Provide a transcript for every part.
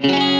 Yeah.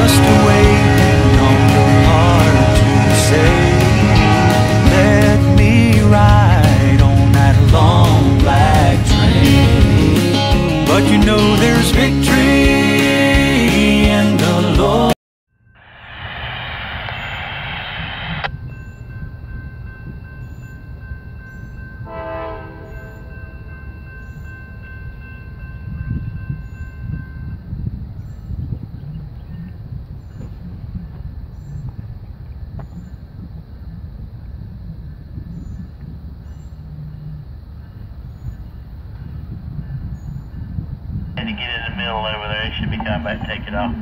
just the way to get in the middle over there. He should be coming back to take it off.